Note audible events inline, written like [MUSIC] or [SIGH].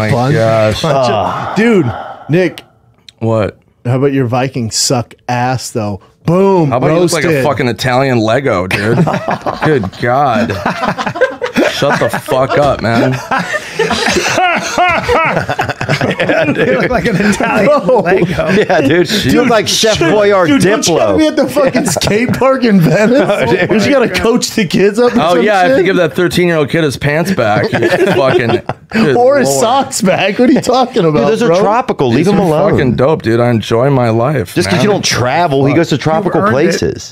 my Bunch- gosh. bunch of- ah. dude, Nick, What? how about your Vikings suck ass though? Boom, How about you look like a fucking Italian Lego, dude? [LAUGHS] Good God. Shut the fuck up, man. [LAUGHS] You look like an Italian Lego. Yeah, dude. You look like Chef Boyard oh, Dude, don't you gotta oh, be Diplo. at the fucking skate park in Venice. dude. you gotta coach the kids up. or Oh some yeah, I have to shit? give that 13 year old kid his pants back. You [LAUGHS] fucking good or his lord. socks back. What are you talking about? Dude, those are tropical. Leave These him are alone. Fucking dope, dude. I enjoy my life. Just because man. you don't travel, he goes to tropical earned it. places.